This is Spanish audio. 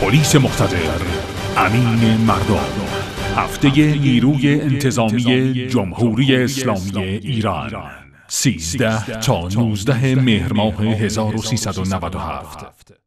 Polizia Mortadelle, Amine Mardon. هفته نیروی انتظامی جمهوری اسلامی ایران سیزده تا نوزده مهر ماه 1397